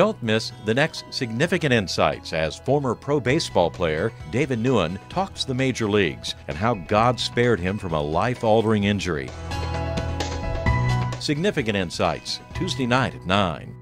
Don't miss the next significant insights as former pro baseball player David Newhan talks the major leagues and how God spared him from a life altering injury. Significant Insights, Tuesday night at 9.